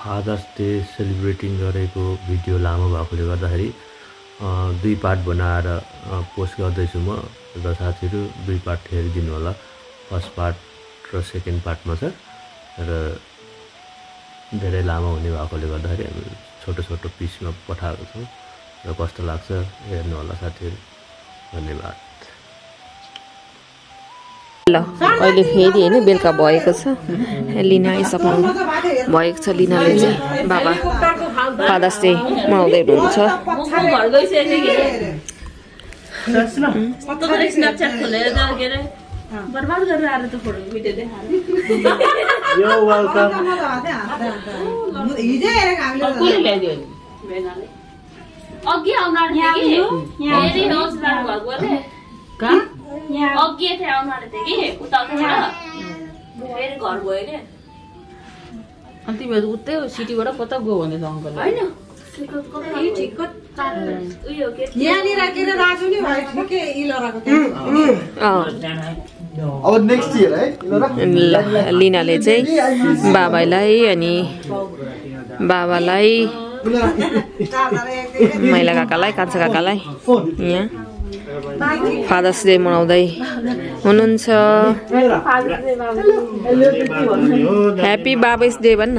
Fathers Day सेलिब्रेटिङ गरेको video लामो भएकोले गर्दाखेरि दुई पार्ट बनाएर पोस्ट गर्दैछु म र साथीहरू दुई पार्ट हेरिदिनु होला। फर्स्ट पार्ट र सेकेन्ड पार्टमा छ र धेरै लामो हुने भएकोले गर्दाखेरि हामी छोटो छोटो पिसमा पठाएको छौँ र कस्तो लाग्छ हेर्नु होला साथीहरू। धन्यवाद। ल। अहिले फेरि होइन बेलुका भएको छ। लिना आइसक्नु भएको छ। लिनाले चाहिँ बाबा फादर्स डे मनाउँदै हुनुहुन्छ। अघि आउनु अघि आउनु आँटेको थिएँ कि फेरि घर गयो कि अनि तिमीहरू उतै सिटीबाट कता गयो भने त अङ्कल होइन लिनाले चाहिँ बाबालाई अनि बाबालाई माइला काकालाई कान्छा काकालाई यहाँ फादर्स डे मनाउँदै हुनुहुन्छ। ह्याप्पी बाबास डे भन् न।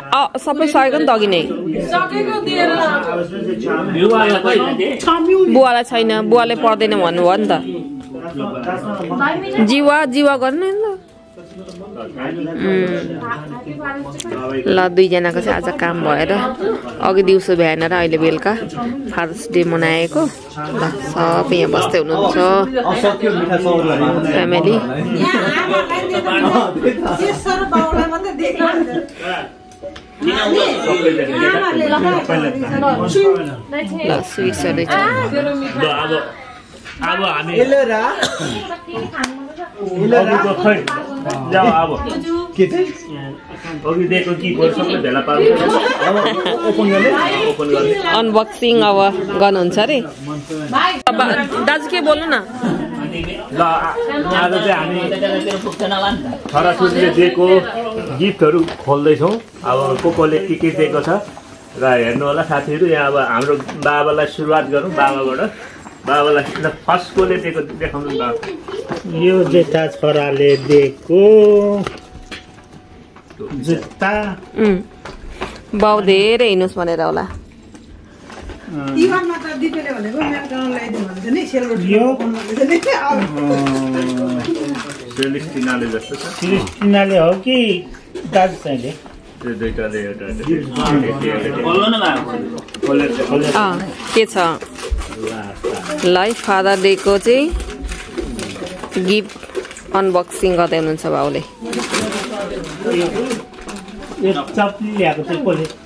सबै सकेको नि त अघि नै बुवालाई छैन बुवाले पर्दैन भन्नुभयो नि त जीवा जीवा गर्नु नि ल दुईजनाको चाहिँ आज काम भएर अघि दिउँसो भ्याएन र अहिले बेलुका फादर्स डे मनाएको ल सबै यहाँ बस्दै हुनुहुन्छ फ्यामिली अनबक्सिङ अब गर्नुहुन्छ अरे। दाजु के बोल्नु न? ल आज चाहिँ हामी छोराछोरीले दिएको गिफ्टहरू खोल्दैछौँ। अब को कोले के के दिएको छ र हेर्नु होला साथीहरू यहाँ अब हाम्रो बाबालाई सुरुवात गरौँ बाबाबाट। बाबालाई फर्स्ट कोले दिएको देखाउनु यो जेठा छोराले दिएको जुत्ता. बाउ धेरै हिँड्नुहोस् भनेर होला। तिहारमा त दिपेले भनेको म्याकडोनल्ड ल्याइदिउँ भनेको थियो नि सेलरोटी यो? सेलिस्टिनाले जस्तो छ? क्रिस्टिनाले हो कि दाजु चाहिँले त्यो दुइटाले एउटा खोलेर चाहिँ खोलेर अँ के छ? ल है फादर डेको चाहिँ गिफ्ट अनबक्सिङ गर्दै हुनुहुन्छ चप्ली ल्याएको चाहिँ कसले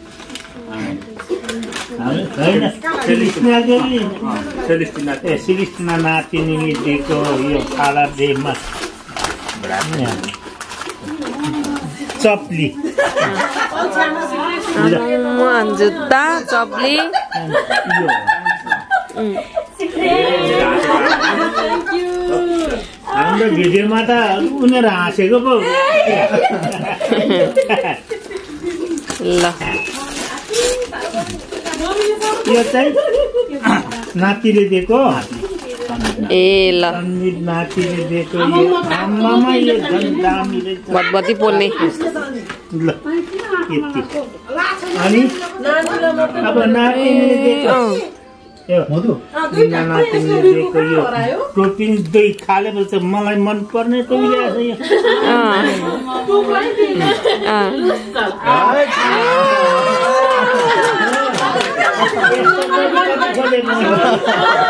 सेलिस्टिना ए क्रिस्टिना नातिनीले दिएको यो फादर डेमा चप्ली जुत्ता चप्ली हाम्रो भिडियोमा त उनीहरू हाँसेको पो ल यो चाहिँ नातिले दिएको ए ल। नातिले दिएको यो आम्मामा यो झन् दामी पोल्ने। ल यति। अनि अब नातिनीले दिएको नातिनीले दिएको यो प्रोटिन दही खालेपछि मलाई मन पर्ने त ल्याएको यो। अँ, अँ।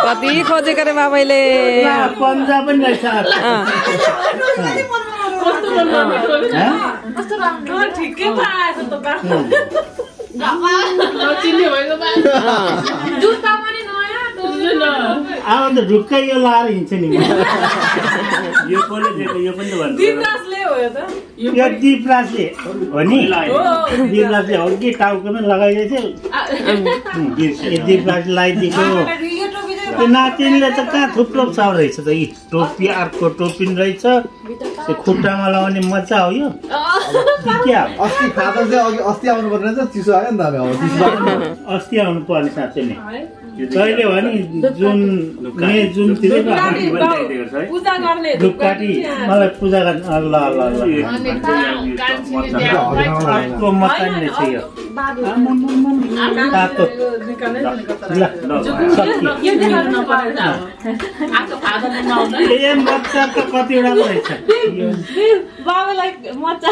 कति खोजेको रे बाबैले पन्जाब पनि रहेछ ठिकै अब त ढुक्कै यो लाएर हिँड्छ नि। यो दिपराजले हो यो त यो दिपराजले हो नि। दिपराजले हो कि टाउकोमै लगाइदिएको यो टोपी चाहिँ त्यो नातिनीले त कहाँ थुप्रो छ रहेछ त? यी टोपी अर्को टोपी पनि रहेछ। त्यो खुट्टामा लगाउने मजा हो यो? अस्ति फादर चाहिँ अघि अस्ति आउनु पर्ने रहेछ चिसो आयो नि त। अस्ति आउनु पर्ने साँच्चै नै। कहिले भयो नि जुन मे जुनतिरै पूजा गर्ने धुपकाटी मलाई पूजा गर्ने। ल ल ल। अर्को मचान रहेछ यो तातो ए त कतिवटा रहेछ। यो बाबालाई मजा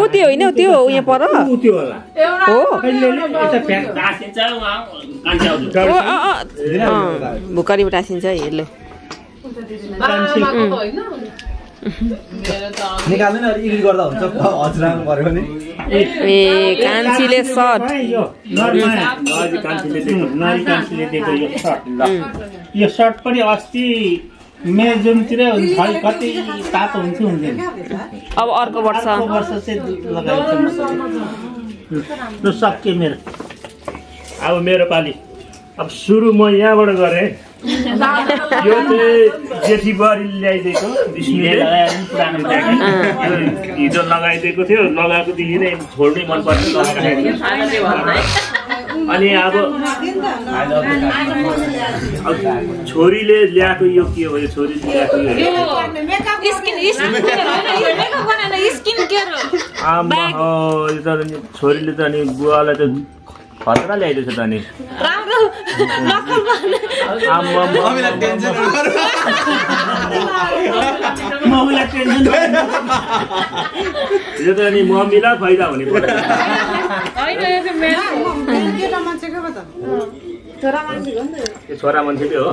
ऊ त्यो होइन त्यो हो यहाँ पर। ऊ त्यो होला। हो। कहिले यता फ्याँक ओ अँ, अँ, अँ, भुकरीबाट आसिन्छ है यसले कान्छी बाबाको त होइन मेरो त निकाल्दैन एडिट गर्दा हुन्छ। हजुरआमा पऱ्यो भने। ए कान्छीले सर्ट यो नरिमाया। नजिक कान्छीले दिएको नरी कान्छीले दिएको यो सर्ट ल। यो सर्ट पनि अस्ति मे जुनतिरै हुन्छ कति तातो हुन्छ हुँदैन अब अर्को वर्ष। अर्को वर्ष चाहिँ लगाइन्छ। सक्यो मेरो। अब मेरो पालि। अब सुरु म यहाँबाट गरेँ। यो चाहिँ जेठी बुहारी ल्याइदिएको हिजो लगाइदिएको थियो लगाएकोदेखि नै छोड्नै मन अनि अब छोरीले ल्याएको यो के हो यो छोरीले ल्याएको यो? स्किन स्किन केयर होइन यो मेकअप बनाएर स्किन केयर हो। आमा हो यो त अनि छोरीले त अनि बुवालाई त खतरा ल्याइदिएछ त अनि। मम्मीलाई टेन्सन मम्मीलाई टेन्सन यो त अनि मम्मीलाई फाइदा हुने छोरा मान्छेकै हो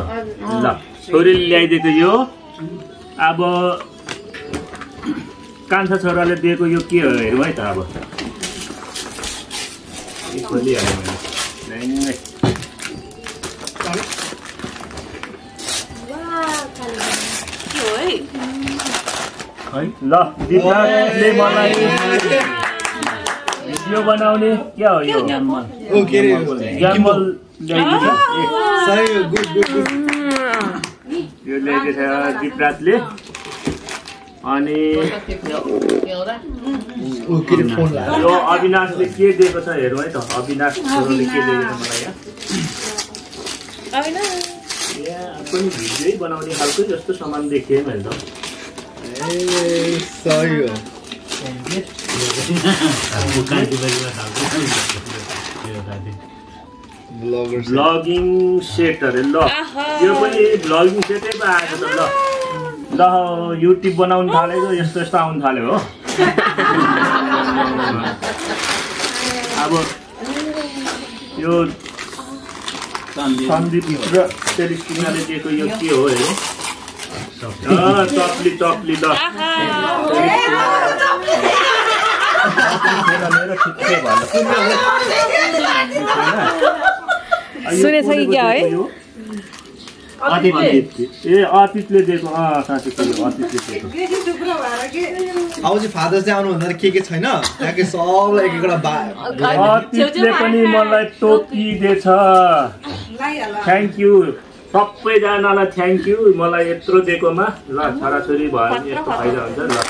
ल छोरीले ल्याइदिएको यो अब कान्छा छोराले दिएको यो के हो हेरौँ है त अब यो खोलिहालेँ मैले ल दिपराजले मलाई। भिडियो बनाउने क्या हो यो? गुड यो ल्याइदिएछ दिपराजले अनि यो अविनाशले के दिएको छ हेरौँ है त? अविनाश छोरोले के दिएको छ मलाई यहाँ यहाँ पनि भिडियो बनाउने खालको जस्तो सामान देखेँ मैले त। ए सही हो ब्लगर भ्लगिङ सेट अरे ल यो पनि भ्लगिङ सेटै पो आएको त ल। ल युट्युब बनाउनु थालेको यस्तो यस्तो आउनु थाल्यो हो। अब यो सन्दीप र टेलिस्टिनाले दिएको यो के हो हेरौँ अँ, टप्ली टप्ली ल सुनेछ कि क्या है? ए अतीतले दिएको। अँ साँच्चै अब चाहिँ फादर चाहिँ आउनुभन्दा के के छैन? त्यहाँकै सबलाई एक एकवटा बा अतीतले पनि मलाई टोपी दिएछ। लगाइहाल थ्याङ्क यू सबैजनालाई थ्याङ्क यू मलाई यत्रो दिएकोमा ल छोराछोरी भयो भने यस्तो फाइदा हुन्छ ल।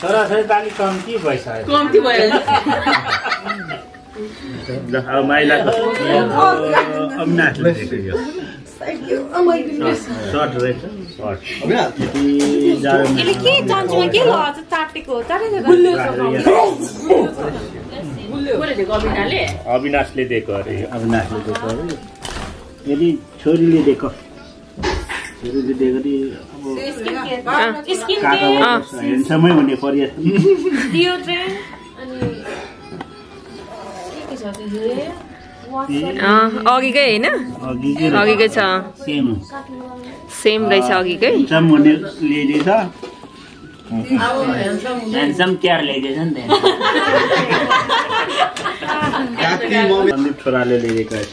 छोराछोरी त अलिक कम्ती भइसक्यो कम्ती भयो ल अब माइलाको अविनाशले दिएको यसले के के लगाएको छ चाटेको अविनाशले अरे यो अविनाशले दिएको अरे यदि छोरीले दिएको छोरीले दिएको नि अब हेन्समै हुने परिया डियोड्रेन्ट अनि के के छ त्यो अँ, अघिकै होइन? अघिकै छ। सेम सेम रहेछ अघिकै। छोराले ल्याइदिएको रहेछ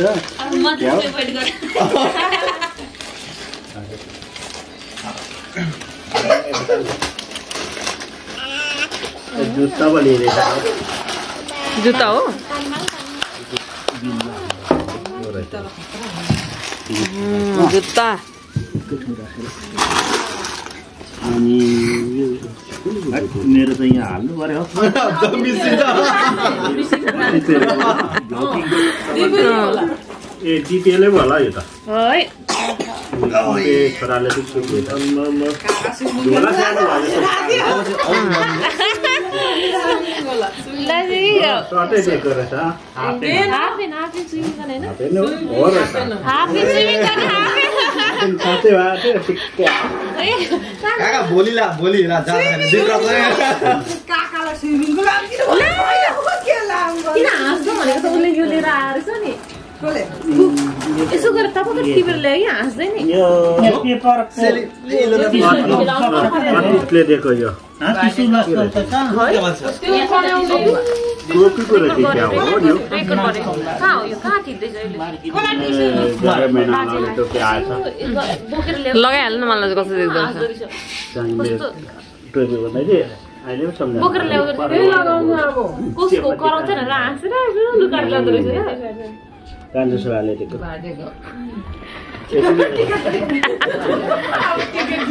जुत्ता हो जुत्ता अनि मेरो त यहाँ हाल्नु पर्यो ए जितेलै पो होला यो त छोराले त्यस्तो भेट झोला सानो भएको सर्टै दिएको रहेछ half pant half and half and swimming गर्ने होइन हाफ प्यान्ट हो? हो रहेछ हाफ एन्ड स्विमिङ गर्ने हाफ एन्ड साँच्चै भएको थियो ठिक्कै काका भोलिला भोलि ला जाँदाखेरि जित्रा किन हाँस्छ भनेको त उसले यो लिएर आएर छ नि यसो गरेर तपाईँको टिपेर ल्यायो कि हाँस्दैन नि यो पेपर अतिथले दिएको यो लगाइहाल्नु न मलाई कस्तो देख्दो हाँस्दो बोकेर ल्याएको फेरि लगाउनु अब कसको कराउँछ भनेर हाँसेर लुकाएर ल्याउँदो रहेछ क्या कान्छो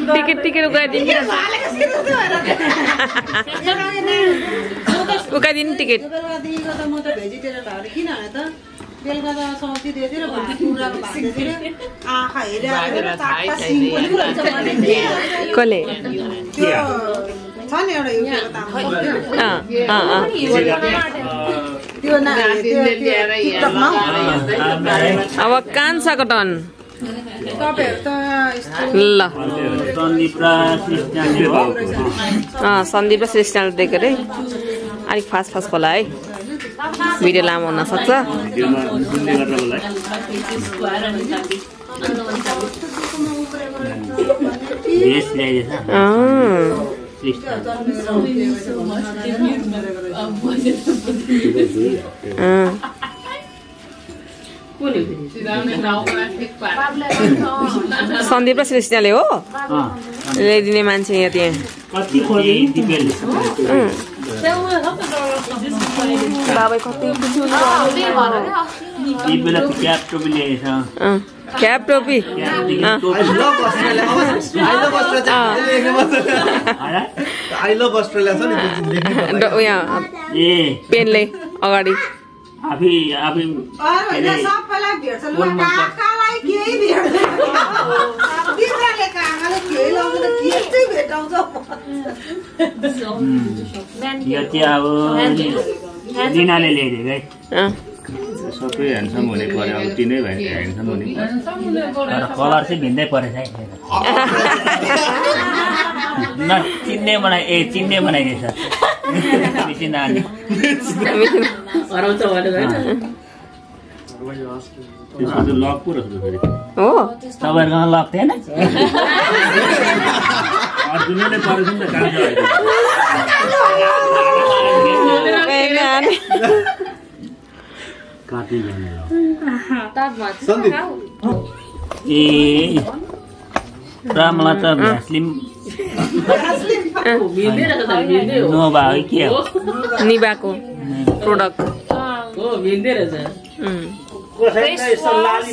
टिकट टिकट उकाइदिनु उकाइदिनु टिकट बेलुका त सब्जी आँखा कसले छ नि एउटा त्यो अब त यस्तो ल। सन्दीप र श्रेष्ठले दिएको अरे। अलिक फास्ट फास्ट खोला है। भिडियो लामो हुनसक्छ भिडियोमा सन्दीप र सृष्टिले हो? ल्याइदिने मान्छे यहाँ त्यहाँ। बाबै कति? क्याप टोपी पेनले अगाडि यो चाहिँ अब दिनाले ल्याइदिएको है सबै ह्यान्डसम हुने पऱ्यो अब तिनै भाइ ह्यान्डसम हुने तर कलर चाहिँ भिन्दै परेछ है न चिन्ने बनाइ ए चिन्ने बनाइदिएछ नानी त्यसको चाहिँ लक पो रहेछ फेरि हो तपाईँहरूकोमा लक थिएन अर्जुनले परेछ नि त नानी। काटी ए र मलाई त भ्यासलिम। नभए के हो? निभाको प्रोडक्ट कसैलाई यस्तो लाली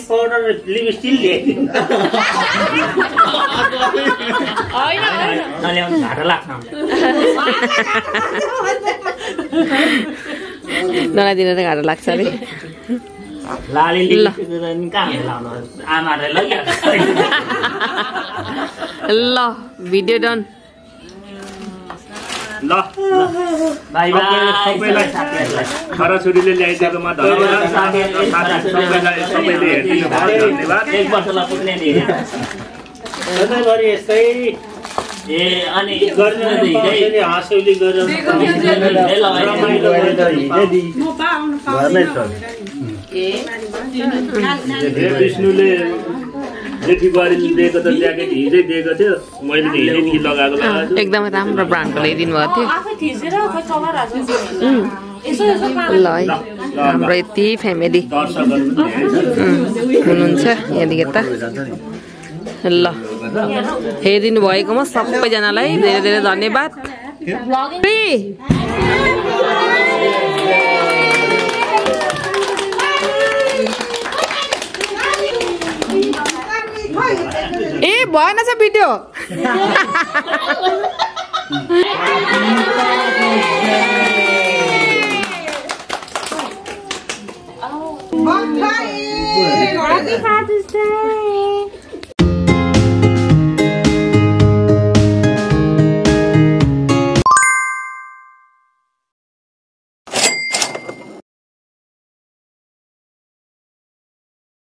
लाग्छ नलाइदिन त गाह्रो लाग्छ अरे। ल। Video done. ल छोराछोरीले ल्याइदिएकोमा धन्यवाद। ए अनि विष्णुले जेठी बुहारीले दिएको त ज्याकेट हिजै दिएको थियो। मैले त हिजैदेखि लगाएको लगाएको छु एकदमै राम्रो ब्रान्डको ल्याइदिनु भएको थियो। ल है। हाम्रो यति फ्यामिली। हुनुहुन्छ यहाँदेखि यता ल। हेरिदिनु भएकोमा सबैजनालाई धेरै धेरै धन्यवाद। ए भएन छ भिडियो। Happy Father's Day!